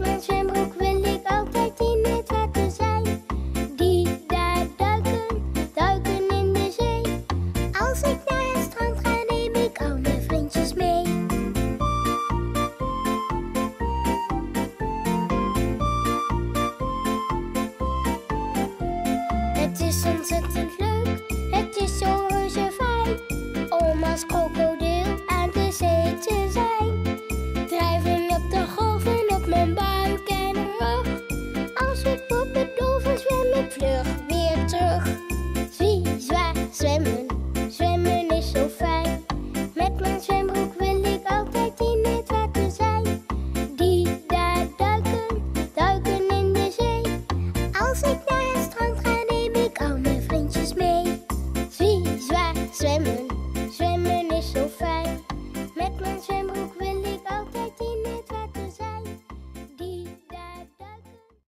mijn zwembroek wil ik altijd in het water zijn. Die daar duiken, duiken in de zee. Als ik naar het strand ga, neem ik al mijn vriendjes mee. Het is ontzettend leuk, het is zo reuze fijn om als krokodil aan de zee te zijn. Vlucht vlug weer terug. Zie zwaar zwemmen, zwemmen is zo fijn. Met mijn